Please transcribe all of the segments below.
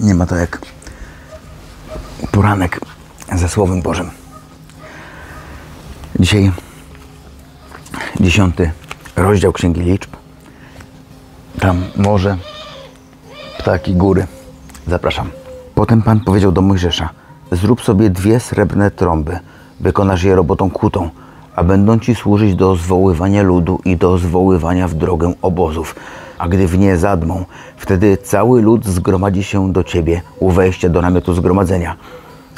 Nie ma to jak poranek ze Słowem Bożym. Dzisiaj dziesiąty rozdział Księgi Liczb. Tam morze, ptaki, góry. Zapraszam. Potem Pan powiedział do Mojżesza: Zrób sobie dwie srebrne trąby, wykonasz je robotą kutą, a będą ci służyć do zwoływania ludu i do zwoływania w drogę obozów. A gdy w nie zadmą, wtedy cały lud zgromadzi się do ciebie u wejścia do namiotu zgromadzenia.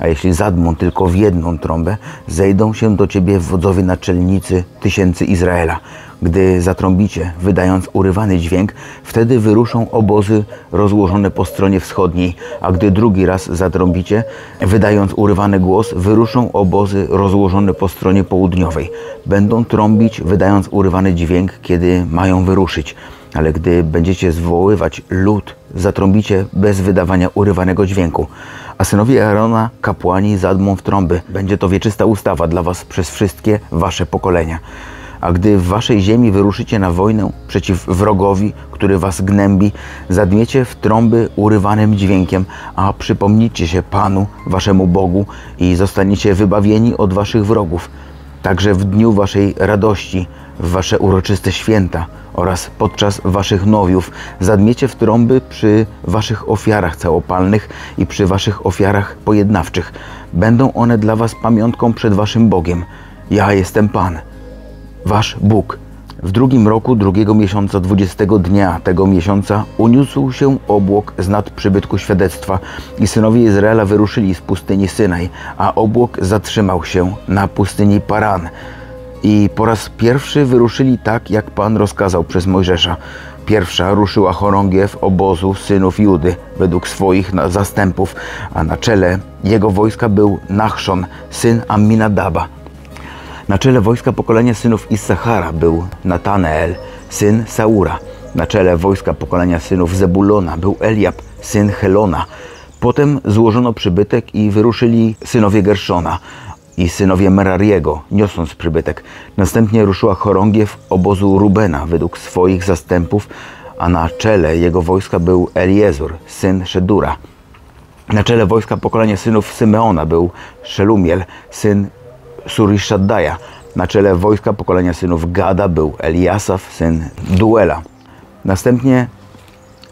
A jeśli zadmą tylko w jedną trąbę, zejdą się do ciebie wodzowie naczelnicy tysięcy Izraela. Gdy zatrąbicie, wydając urywany dźwięk, wtedy wyruszą obozy rozłożone po stronie wschodniej, a gdy drugi raz zatrąbicie, wydając urywany głos, wyruszą obozy rozłożone po stronie południowej. Będą trąbić, wydając urywany dźwięk, kiedy mają wyruszyć. Ale gdy będziecie zwoływać lud, zatrąbicie bez wydawania urywanego dźwięku. A synowie Aarona, kapłani, zadmą w trąby. Będzie to wieczysta ustawa dla was przez wszystkie wasze pokolenia. A gdy w waszej ziemi wyruszycie na wojnę przeciw wrogowi, który was gnębi, zadmiecie w trąby urywanym dźwiękiem, a przypomnijcie się Panu, waszemu Bogu i zostaniecie wybawieni od waszych wrogów. Także w dniu waszej radości, w wasze uroczyste święta oraz podczas waszych nowiów zadmiecie w trąby przy waszych ofiarach całopalnych i przy waszych ofiarach pojednawczych. Będą one dla was pamiątką przed waszym Bogiem. Ja jestem Pan wasz Bóg. W drugim roku drugiego miesiąca, dwudziestego dnia tego miesiąca uniósł się obłok z nad przybytku świadectwa i synowie Izraela wyruszyli z pustyni Synaj, a obłok zatrzymał się na pustyni Paran. I po raz pierwszy wyruszyli tak, jak Pan rozkazał przez Mojżesza. Pierwsza ruszyła chorągiew obozu synów Judy według swoich zastępów, a na czele jego wojska był Nachszon, syn Amminadaba. Na czele wojska pokolenia synów Issachara był Nataneel, syn Saura. Na czele wojska pokolenia synów Zebulona był Eliab, syn Helona. Potem złożono przybytek i wyruszyli synowie Gerszona i synowie Merariego, niosąc przybytek. Następnie ruszyła chorągiew obozu Rubena według swoich zastępów, a na czele jego wojska był Eliezur, syn Szedura. Na czele wojska pokolenia synów Symeona był Szelumiel, syn Surishaddaja. Na czele wojska pokolenia synów Gada był Eliasaf, syn Duela. Następnie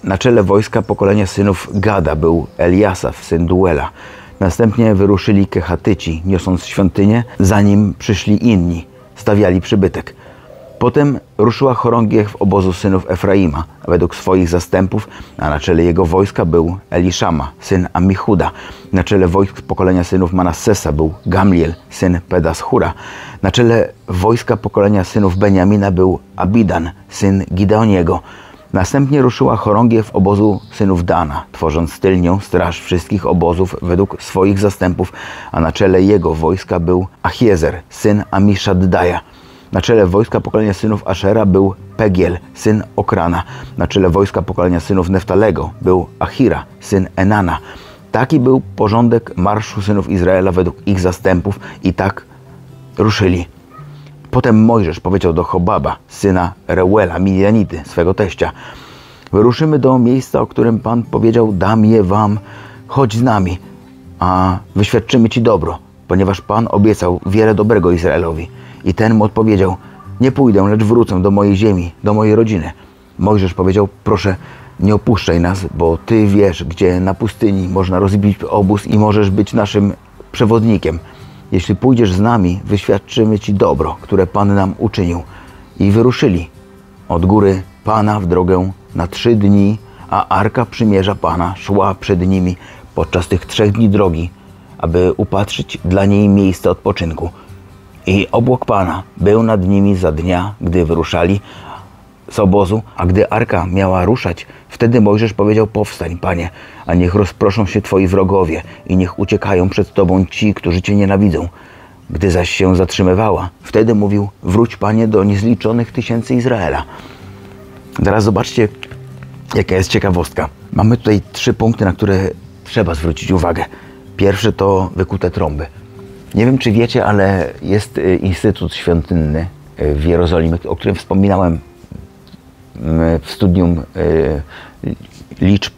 na czele wojska pokolenia synów Gada był Eliasaf, syn Duela. Następnie wyruszyli Kehatyci, niosąc świątynię, zanim przyszli inni, stawiali przybytek. Potem ruszyła chorągiew obozu synów Efraima według swoich zastępów, a na czele jego wojska był Eliszama, syn Amichuda. Na czele wojsk pokolenia synów Manassesa był Gamliel, syn Pedashura. Na czele wojska pokolenia synów Beniamina był Abidan, syn Gideoniego. Następnie ruszyła chorągiew obozu synów Dana, tworząc tylnią straż wszystkich obozów według swoich zastępów, a na czele jego wojska był Achiezer, syn Amishaddaja. Na czele wojska pokolenia synów Ashera był Pegiel, syn Okrana. Na czele wojska pokolenia synów Neftalego był Achira, syn Enana. Taki był porządek marszu synów Izraela według ich zastępów i tak ruszyli. Potem Mojżesz powiedział do Chobaba, syna Reuela, Midianity, swego teścia. Wyruszymy do miejsca, o którym Pan powiedział, dam je wam, chodź z nami, a wyświadczymy Ci dobro, ponieważ Pan obiecał wiele dobrego Izraelowi. I ten mu odpowiedział, nie pójdę, lecz wrócę do mojej ziemi, do mojej rodziny. Mojżesz powiedział, proszę, nie opuszczaj nas, bo Ty wiesz, gdzie na pustyni można rozbić obóz i możesz być naszym przewodnikiem. Jeśli pójdziesz z nami, wyświadczymy Ci dobro, które Pan nam uczynił. I wyruszyli od góry Pana w drogę na trzy dni, a Arka Przymierza Pana szła przed nimi podczas tych trzech dni drogi, aby upatrzyć dla niej miejsce odpoczynku. I obłok Pana był nad nimi za dnia, gdy wyruszali z obozu, a gdy arka miała ruszać, wtedy Mojżesz powiedział: Powstań, panie, a niech rozproszą się twoi wrogowie i niech uciekają przed tobą ci, którzy cię nienawidzą. Gdy zaś się zatrzymywała, wtedy mówił: Wróć, panie, do niezliczonych tysięcy Izraela. Teraz zobaczcie, jaka jest ciekawostka. Mamy tutaj trzy punkty, na które trzeba zwrócić uwagę. Pierwszy to wykute trąby. Nie wiem, czy wiecie, ale jest y, Instytut Świątynny y, w Jerozolimie, o którym wspominałem w studium y, liczb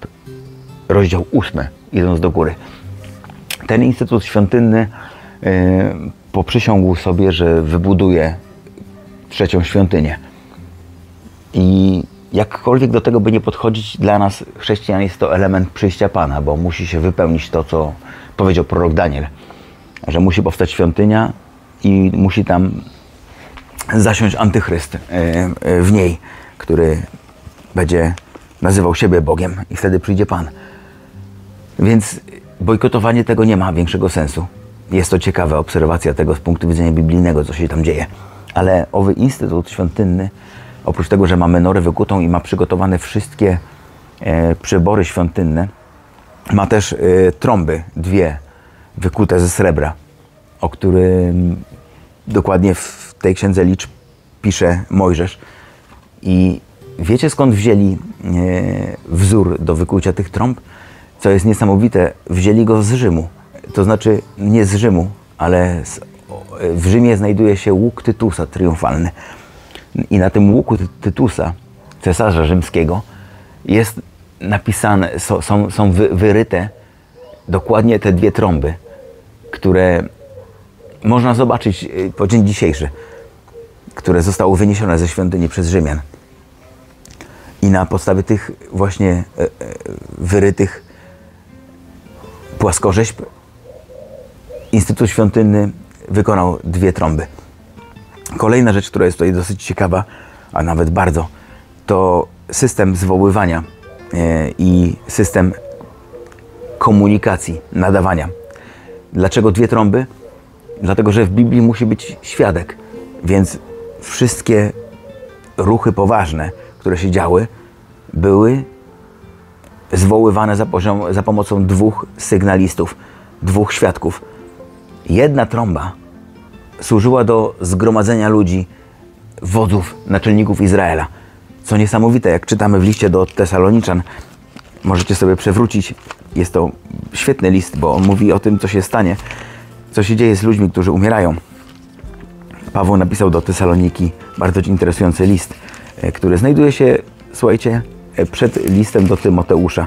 rozdział 8, idąc do góry. Ten Instytut Świątynny y, poprzysiągł sobie, że wybuduje trzecią świątynię. I jakkolwiek do tego by nie podchodzić, dla nas chrześcijan jest to element przyjścia Pana, bo musi się wypełnić to, co powiedział prorok Daniel, że musi powstać świątynia i musi tam zasiąść antychryst e, e, w niej, który będzie nazywał siebie Bogiem i wtedy przyjdzie Pan. Więc bojkotowanie tego nie ma większego sensu. Jest to ciekawa obserwacja tego z punktu widzenia biblijnego, co się tam dzieje. Ale owy Instytut Świątynny, oprócz tego, że ma menorę wykutą i ma przygotowane wszystkie e, przybory świątynne, ma też e, trąby, dwie wykute ze srebra, o którym dokładnie w tej księdze liczb pisze Mojżesz. I wiecie skąd wzięli e, wzór do wykucia tych trąb? Co jest niesamowite, wzięli go z Rzymu. To znaczy nie z Rzymu, ale z, w Rzymie znajduje się łuk Tytusa triumfalny. I na tym łuku Tytusa, cesarza rzymskiego, jest napisane, są, są, są wyryte dokładnie te dwie trąby, które można zobaczyć y, po dzień dzisiejszy, które zostały wyniesione ze świątyni przez Rzymian. I na podstawie tych właśnie e, e, wyrytych płaskorzeźb Instytut Świątynny wykonał dwie trąby. Kolejna rzecz, która jest tutaj dosyć ciekawa, a nawet bardzo, to system zwoływania e, i system komunikacji, nadawania. Dlaczego dwie trąby? Dlatego, że w Biblii musi być świadek, więc wszystkie ruchy poważne, które się działy, były zwoływane za, poziom, za pomocą dwóch sygnalistów, dwóch świadków. Jedna trąba służyła do zgromadzenia ludzi, wodzów, naczelników Izraela. Co niesamowite, jak czytamy w liście do Tesaloniczan, możecie sobie przewrócić. Jest to świetny list, bo on mówi o tym, co się stanie, co się dzieje z ludźmi, którzy umierają. Paweł napisał do Tesaloniki bardzo interesujący list, e, który znajduje się, słuchajcie, e, przed listem do Tymoteusza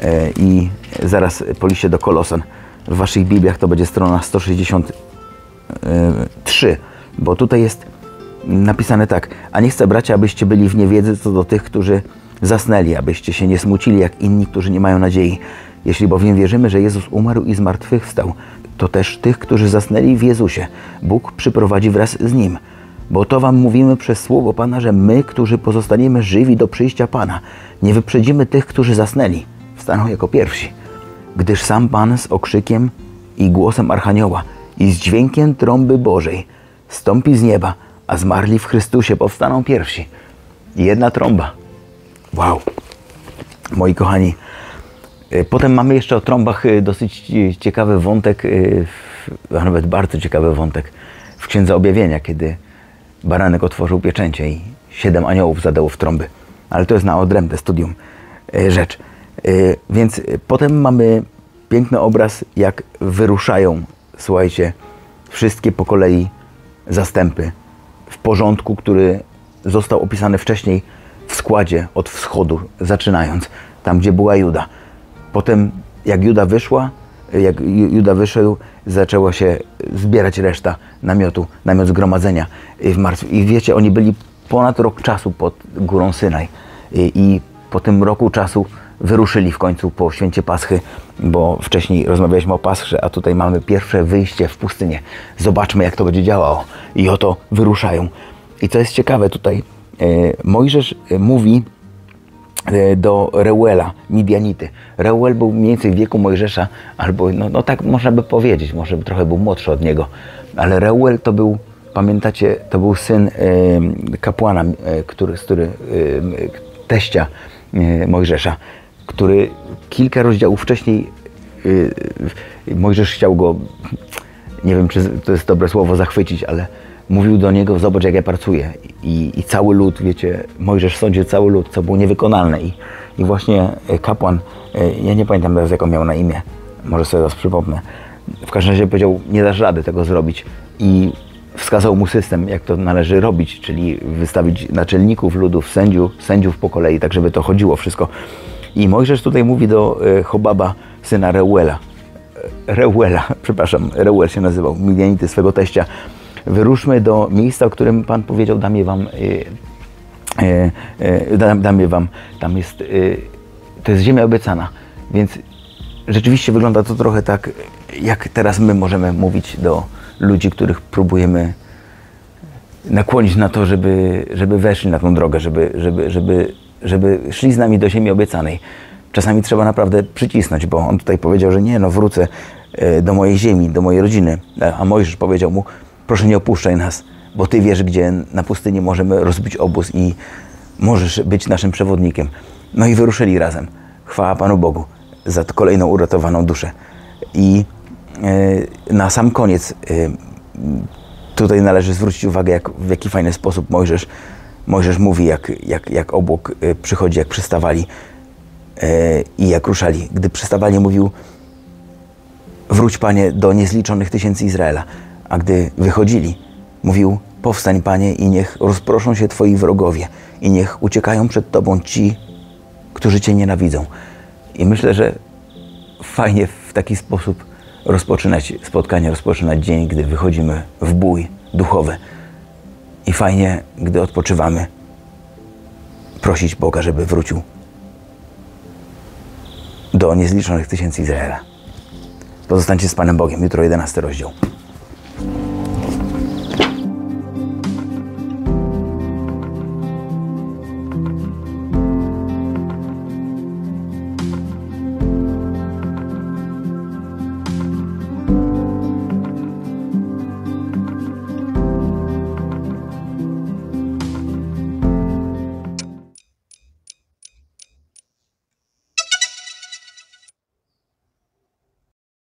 e, i zaraz po liście do Kolosan. W waszych Bibliach to będzie strona 163, bo tutaj jest napisane tak, a nie chcę bracia, abyście byli w niewiedzy co do tych, którzy zasnęli, abyście się nie smucili jak inni, którzy nie mają nadziei. Jeśli bowiem wierzymy, że Jezus umarł i zmartwychwstał, to też tych, którzy zasnęli w Jezusie, Bóg przyprowadzi wraz z Nim. Bo to Wam mówimy przez słowo Pana, że my, którzy pozostaniemy żywi do przyjścia Pana, nie wyprzedzimy tych, którzy zasnęli, wstaną jako pierwsi. Gdyż sam Pan z okrzykiem i głosem Archanioła i z dźwiękiem trąby Bożej stąpi z nieba, a zmarli w Chrystusie powstaną pierwsi. Jedna trąba. Wow. Moi kochani, potem mamy jeszcze o trąbach e, dosyć e, ciekawy wątek, a nawet bardzo ciekawy wątek w Księdze Objawienia, kiedy baranek otworzył pieczęcie i siedem aniołów zadało w trąby. Ale to jest na odrębne studium rzecz. Więc potem mamy piękny obraz, jak wyruszają, słuchajcie, wszystkie po kolei zastępy w porządku, który został opisany wcześniej w składzie od wschodu, zaczynając tam, gdzie była Juda. Potem jak Juda wyszła, jak Juda wyszedł, zaczęła się zbierać reszta namiotu, namiot zgromadzenia w martw. I wiecie, oni byli ponad rok czasu pod górą Synaj. I, I po tym roku czasu wyruszyli w końcu po święcie Paschy, bo wcześniej rozmawialiśmy o Paskrze, a tutaj mamy pierwsze wyjście w pustynię. Zobaczmy, jak to będzie działało. I oto wyruszają. I co jest ciekawe tutaj, e, Mojżesz mówi, E, do Reuela, Midianity. Reuel był mniej więcej w wieku Mojżesza, albo no, no tak można by powiedzieć, może trochę był młodszy od niego, ale Reuel to był, pamiętacie, to był syn e, kapłana, e, który, który, e, teścia e, Mojżesza, który kilka rozdziałów wcześniej e, Mojżesz chciał go, nie wiem czy to jest dobre słowo, zachwycić, ale mówił do niego, zobacz jak ja pracuję. I, i cały lud, wiecie, Mojżesz sądził cały lud, co było niewykonalne. I, i właśnie e, kapłan, e, ja nie pamiętam teraz jak on miał na imię, może sobie teraz przypomnę. W każdym razie powiedział, nie dasz rady tego zrobić. I wskazał mu system, jak to należy robić, czyli wystawić naczelników ludów, sędziów, sędziów po kolei, tak żeby to chodziło wszystko. I Mojżesz tutaj mówi do e, Chobaba, syna Reuela. Reuela, przepraszam, Reuel się nazywał, Midianity swego teścia. Wyruszmy do miejsca, o którym Pan powiedział, dam je wam, e, e, e, dam, wam. Tam jest, to jest ziemia obiecana, więc rzeczywiście wygląda to trochę tak, jak teraz my możemy mówić do ludzi, których próbujemy nakłonić na to, żeby, żeby weszli na tą drogę, żeby, żeby, żeby, żeby szli z nami do ziemi obiecanej. Czasami trzeba naprawdę przycisnąć, bo on tutaj powiedział, że nie, no wrócę do mojej ziemi, do mojej rodziny. A Mojżesz powiedział mu, proszę nie opuszczaj nas, bo Ty wiesz, gdzie na pustyni możemy rozbić obóz i możesz być naszym przewodnikiem. No i wyruszyli razem. Chwała Panu Bogu za kolejną uratowaną duszę. I e, na sam koniec e, tutaj należy zwrócić uwagę, jak, w jaki fajny sposób Mojżesz, Mojżesz mówi, jak, jak, jak obłok e, przychodzi, jak przystawali e, i jak ruszali. Gdy przystawali, mówił wróć Panie do niezliczonych tysięcy Izraela. A gdy wychodzili, mówił powstań Panie i niech rozproszą się Twoi wrogowie i niech uciekają przed Tobą ci, którzy Cię nienawidzą. I myślę, że fajnie w taki sposób rozpoczynać spotkanie, rozpoczynać dzień, gdy wychodzimy w bój duchowy. I fajnie, gdy odpoczywamy, prosić Boga, żeby wrócił do niezliczonych tysięcy Izraela. Pozostańcie z Panem Bogiem. Jutro 11 rozdział.